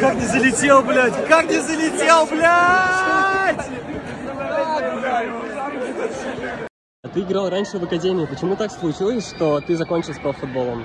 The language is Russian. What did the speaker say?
Как не залетел, блядь! Как не залетел, блядь! А ты играл раньше в академии. Почему так случилось, что ты закончил с профутболом?